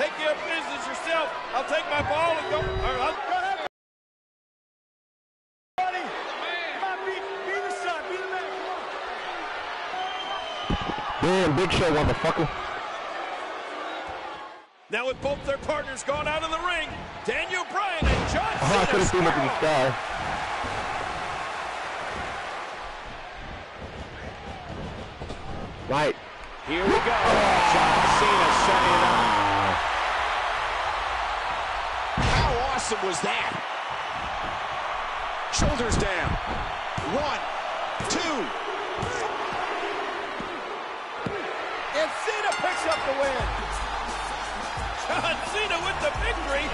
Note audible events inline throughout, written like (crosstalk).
Take care of business yourself. I'll take my ball and go. I'll, Go ahead. Come on, be, be the son, be the man. Come. Damn, Big Show, motherfucker. now with both their partners gone out of the ring, Daniel Bryan and John Oh, I could have Cena seen it in the sky. Right. Here we go. John Cena setting it up. Awesome was that? Shoulders down. One, two. And Cena picks up the win. John Cena with the victory,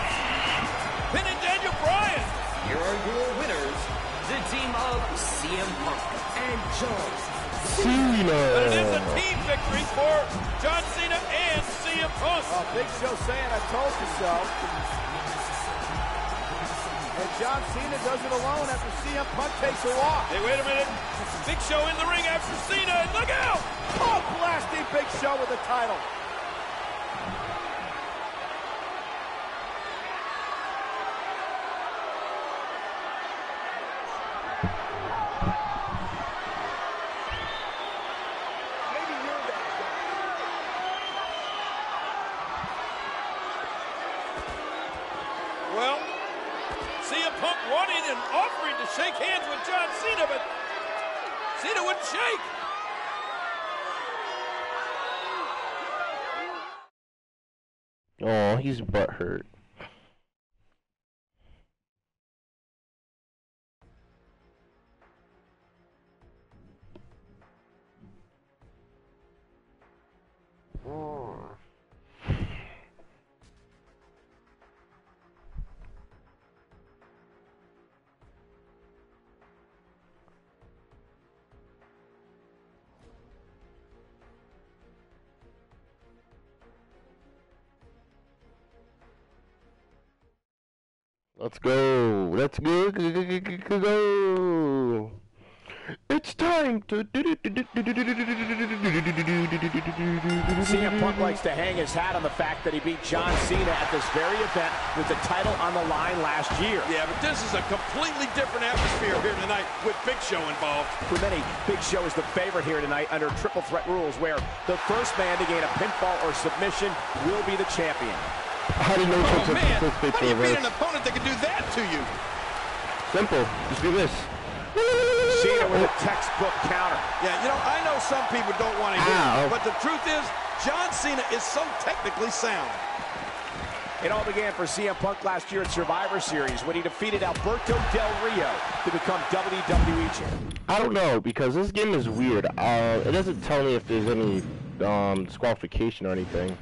pinning Daniel Bryan. Here are your winners, the team of CM Punk and John Cena. But it is a team victory for John Cena and CM Punk. Oh, Big Show saying, I told you so. And John Cena does it alone after CM Punk takes a walk. Hey, wait a minute. Big Show in the ring after Cena, and look out! Oh, blasting Big Show with the title. Punk and offering to shake hands with John Cena, but Cena wouldn't shake. Oh, he's butthurt. Let's go. Let's go. Go. go, go, go, go, go. It's time to. CM Punk likes to hang his hat on the fact that he beat John Cena at this very event with the title on the line last year. Yeah, but this is a completely different atmosphere here tonight with Big Show involved. For many, Big Show is the favorite here tonight under triple threat rules where the first man to gain a pinfall or submission will be the champion. How do you know Oh, to man, to how do you beat an opponent that can do that to you? Simple. Just do this. Cena with a textbook counter. Yeah, you know, I know some people don't want to hear Ow. it, but the truth is, John Cena is so technically sound. It all began for CM Punk last year at Survivor Series when he defeated Alberto Del Rio to become WWE champion. I don't know because this game is weird. Uh, it doesn't tell me if there's any um, disqualification or anything.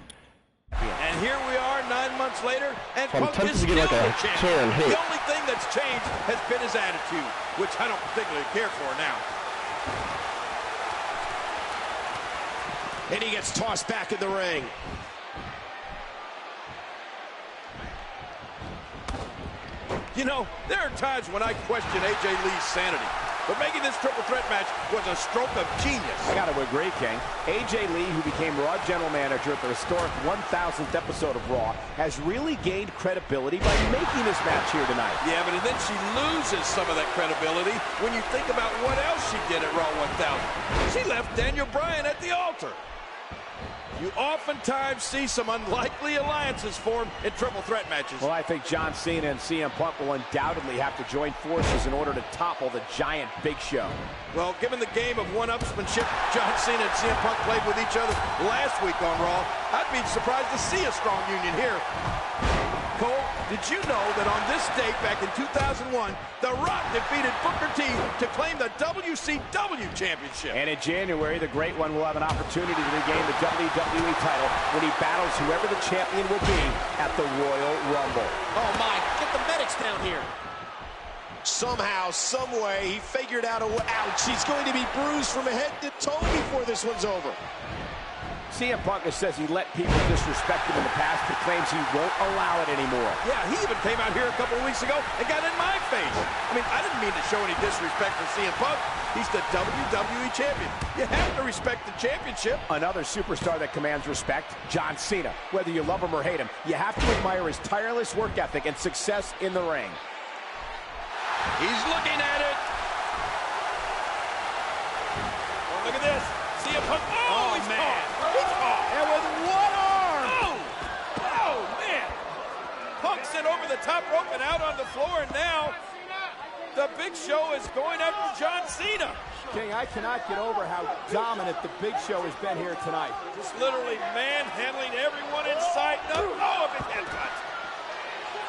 And here we are nine months later, and I'm Punk is still like a champion. The only thing that's changed has been his attitude, which I don't particularly care for now. And he gets tossed back in the ring. You know, there are times when I question AJ Lee's sanity, but making this triple threat match was a stroke of genius. I got to agree, King. AJ Lee, who became Raw General Manager at the historic 1000th episode of Raw, has really gained credibility by making this match here tonight. Yeah, but then she loses some of that credibility when you think about what else she did at Raw 1000. She left Daniel Bryan at the altar. You oftentimes see some unlikely alliances form in triple threat matches. Well, I think John Cena and CM Punk will undoubtedly have to join forces in order to topple the giant Big Show. Well, given the game of one-upsmanship John Cena and CM Punk played with each other last week on Raw, I'd be surprised to see a strong union here. Cole, did you know that on this date back in 2001, The Rock defeated Booker T to claim the WCW Championship? And in January, the Great One will have an opportunity to regain the WWE title when he battles whoever the champion will be at the Royal Rumble. Oh my, get the medics down here. Somehow, some way, he figured out a way. Ouch, he's going to be bruised from head to toe before this one's over. CM Punk says he let people disrespect him in the past, but claims he won't allow it anymore. Yeah, he even came out here a couple of weeks ago and got in my face. I mean, I didn't mean to show any disrespect for CM Punk. He's the WWE Champion. You have to respect the championship. Another superstar that commands respect, John Cena. Whether you love him or hate him, you have to admire his tireless work ethic and success in the ring. He's looking at it. Look at this. CM Punk. Oh, Oh, he's man. caught. He's caught. And with one arm. Oh! Oh, man! Punk sent over the top rope and out on the floor, and now the Big Show is going after John Cena. King, I cannot get over how dominant the Big Show has been here tonight. Just literally manhandling everyone in sight. No, oh, a big headbutt.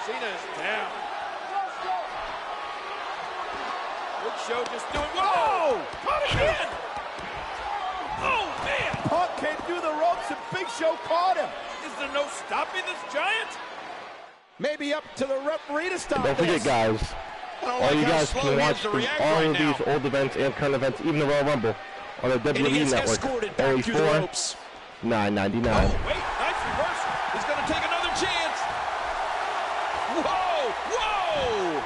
Cena is down. Big Show just doing. Whoa! Caught again! Oh, man! Punk came through the ropes and Big Show caught him. Is there no stopping this giant? Maybe up to the referee to stop Don't forget, this. guys. Oh, I don't All you guys can watch has to these, react all right of now. these old events and current events, even the Royal Rumble, on the WWE Network. escorted back Only four ropes. nine ninety Oh, nine. wait, nice reversal. He's going to take another chance. Whoa, whoa!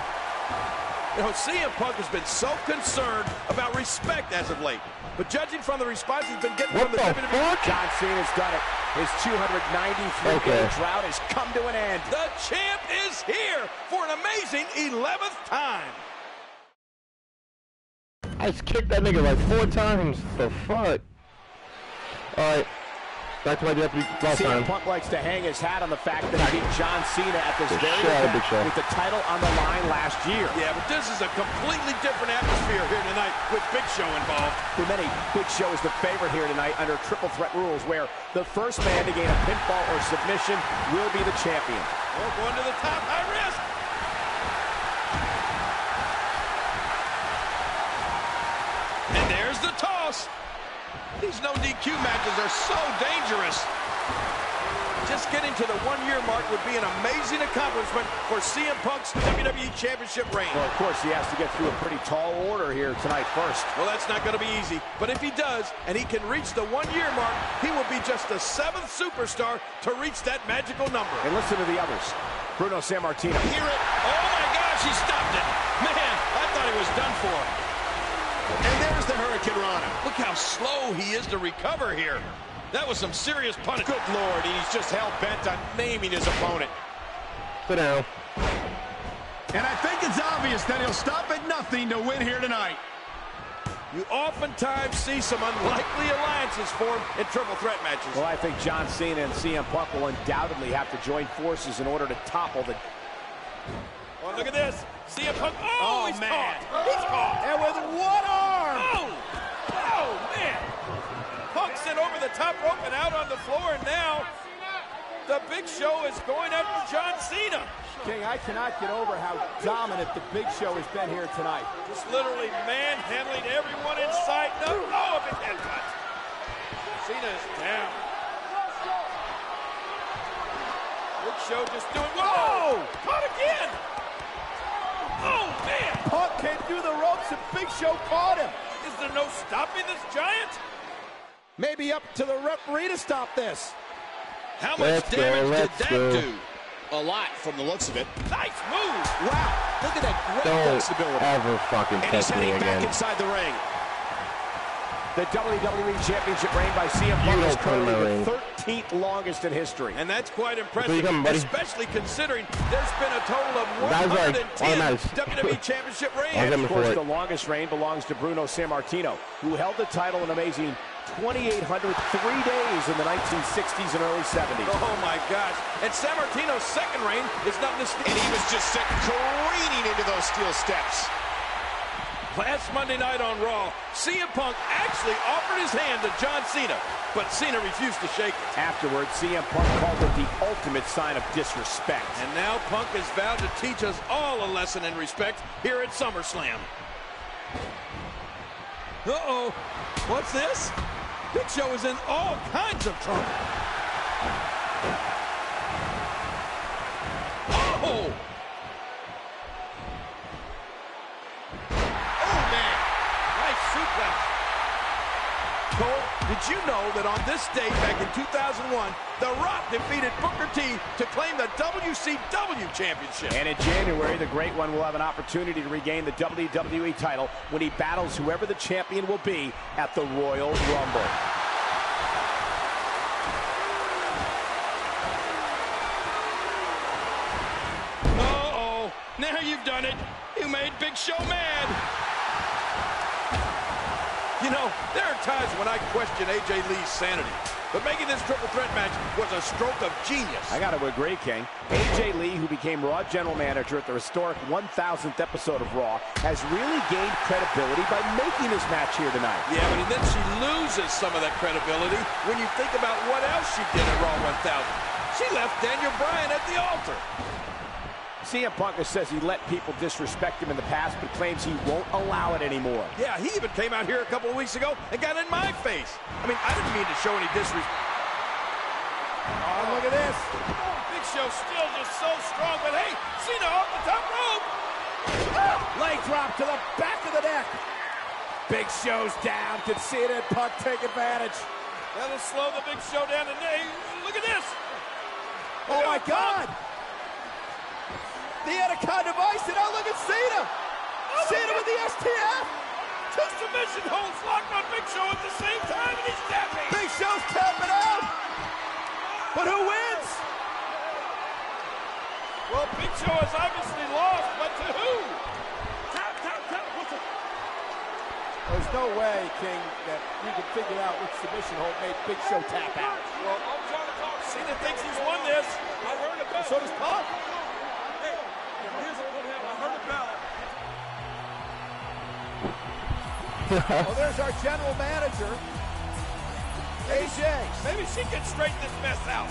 You know, CM Punk has been so concerned about respect as of late. But judging from the response he's been getting What from the the, WWE, fuck? John Cena's done it. His 293 Okay. game drought has come to an end. the champ is here for an amazing 11th time. I just kicked that nigga like four times. The fuck? Alright. Back to my deputy last CM time. Punk likes to hang his hat on the fact that he beat John Cena at this Big very Show, event Big Show. with the title on the line last year. Yeah, but this is a completely different atmosphere here tonight with Big Show involved. For many, Big Show is the favorite here tonight under triple threat rules where the first man to gain a pinfall or submission will be the champion. Oh, going to the top, These no DQ matches are so dangerous. Just getting to the one-year mark would be an amazing accomplishment for CM Punk's WWE Championship reign. Well, of course, he has to get through a pretty tall order here tonight first. Well, that's not going to be easy. But if he does, and he can reach the one-year mark, he will be just the seventh superstar to reach that magical number. And listen to the others. Bruno Sammartino. Hear it? Oh my gosh, he stopped it. Man, I thought he was done for. And there's the Hurricanrana. Look how slow he is to recover here. That was some serious punishment. Good lord, he's just hell-bent on naming his opponent. Sit now. And I think it's obvious that he'll stop at nothing to win here tonight. You oftentimes see some unlikely alliances form in triple threat matches. Well, I think John Cena and CM Punk will undoubtedly have to join forces in order to topple the Oh, look at this. CM Punk. Oh, Oh, he's man. caught. He's caught. And with one arm. Oh! Oh, man! Punk sent over the top rope and out on the floor, and now the Big Show is going after John Cena. King, I cannot get over how dominant the Big Show has been here tonight. Just literally manhandling everyone in sight. No, oh, a big headbutt. Cena is down. Big Show just doing. Whoa! Caught again! Man. Punk came through the ropes and Big Show caught him. Is there no stopping this giant? Maybe up to the referee to stop this. How much let's damage go, did that go. do? A lot from the looks of it. Nice move. Wow. Look at that great Don't flexibility. ever fucking and touch me again. inside the ring. The WWE Championship reign by CM Punk is currently the 13th repeat longest in history. And that's quite impressive, especially considering there's been a total of 110. WWE Championship reigns. And of course, the longest reign belongs to Bruno Sammartino, who held the title an amazing 2,803 days in the 1960s and early 70s. Oh, my gosh. And Sammartino's second reign is not this. And he was just careening into those steel steps. Last Monday night on Raw, CM Punk actually offered his hand to John Cena, but Cena refused to shake it. Afterwards, CM Punk called it the ultimate sign of disrespect. And now Punk has vowed to teach us all a lesson in respect here at SummerSlam. Uh-oh. What's this? Big Show is in all kinds of trouble. Did you know that on this date back in 2001, The Rock defeated Booker T to claim the WCW Championship? And in January, the Great One will have an opportunity to regain the WWE title when he battles whoever the champion will be at the Royal Rumble. Uh-oh. Now you've done it. You made Big Show mad. You know, there are times when I question AJ Lee's sanity. But making this triple threat match was a stroke of genius. I got to agree, King. AJ Lee, who became Raw General Manager at the historic 1000th episode of Raw, has really gained credibility by making this match here tonight. Yeah, but then she loses some of that credibility when you think about what else she did at Raw 1000. She left Daniel Bryan at the altar. CM Punk says he let people disrespect him in the past, but claims he won't allow it anymore. Yeah, he even came out here a couple of weeks ago and got in my face. I mean, I didn't mean to show any disrespect. Oh, look at this. Big Show still just so strong, but hey, Cena off the top rope. Ah! Leg drop to the back of the neck. Big Show's down. Can Cena and Punk take advantage. That'll slow the Big Show down. Hey, look at this. Oh, my God. The Anaconda Vise, and now oh, look at Cena. Oh, Cena with the STF. Two submission holds locked on Big Show at the same time, and he's tapping. Big Show's tapping out. But who wins? Well, Big Show has obviously lost, but to who? Tap, tap, tap. What's it? There's no way, King, that you can figure out which submission hold made Big Show tap out. Well, I'm trying to talk. Cena thinks he's won this. I heard a bell. So does Punk. Oh, (laughs) there's our general manager, AJ. Maybe she can straighten this mess out.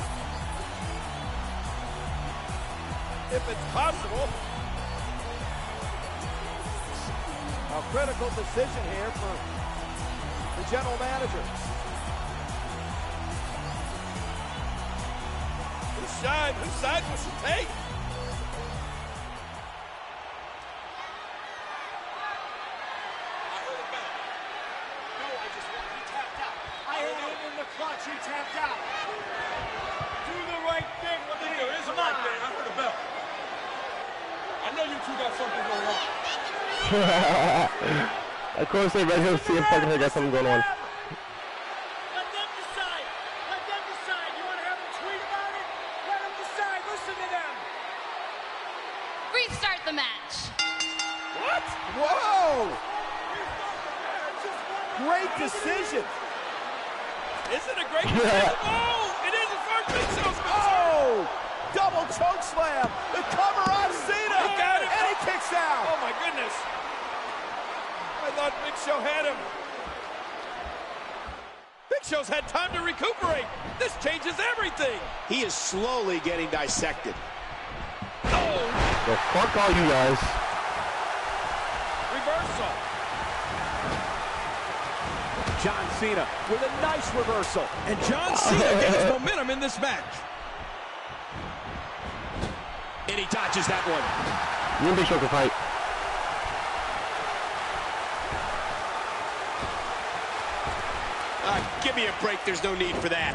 If it's possible. A critical decision here for the general manager. Whose side, whose side will she take? In the clutch. He tapped out. Do the right thing. What they do? It is the right thing. I heard a bell. I know you two got something going on. (laughs) of course, they ready to see him fucking got something going on. Let them decide. Let them decide. You want to have a tweet about it? Let them decide. Listen to them. Restart the match. What? Whoa! Great decision. Is it a great decision? Oh, it is as far as Big Show's concerned. Oh! Double choke slam. The cover on Cena. He got it. And he kicks out. Oh my goodness. I thought Big Show had him. Big Show's had time to recuperate. This changes everything. He is slowly getting dissected. Oh, Well, fuck all you guys. reversal. John Cena with a nice reversal. And John Cena gains momentum in this match. And he dodges that one. You and Big Show can fight. Ah, give me a break. There's no need for that.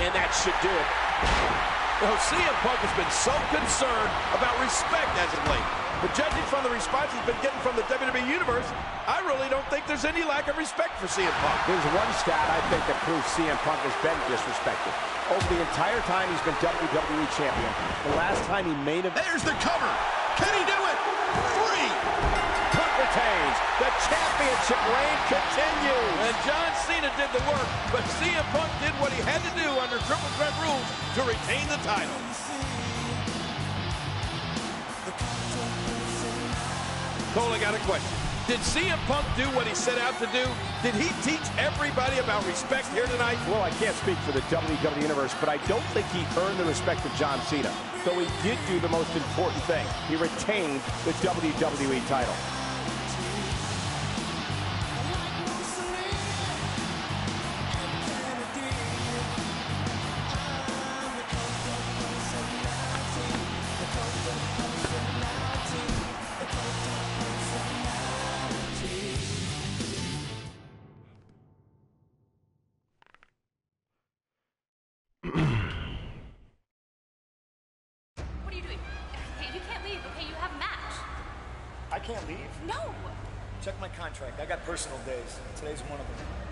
And that should do it. Well, CM Punk has been so concerned about respect as of late. But judging from the response he's been getting from the WWE Universe, I really don't think there's any lack of respect for CM Punk. There's one stat I think that proves CM Punk has been disrespected. Over the entire time he's been WWE Champion, the last time he made a... There's the cover. Can he do it? Three. Punk retains. The championship reign continues. And John Cena did the work, but CM Punk did what he had to do under triple threat rules to retain the title. Cole, I got a question. Did CM Punk do what he set out to do? Did he teach everybody about respect here tonight? Well, I can't speak for the WWE Universe, but I don't think he earned the respect of John Cena. Though he did do the most important thing. He retained the WWE title. Check my contract. I got personal days. Today's one of them.